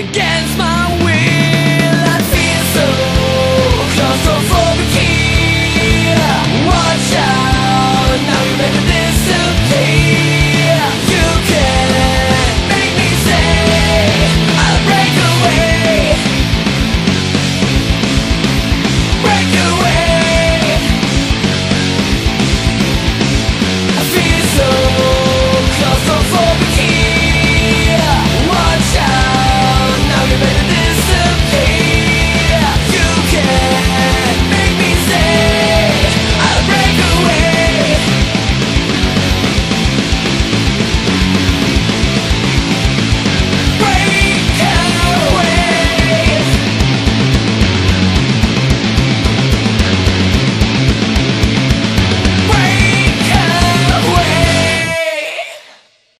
against my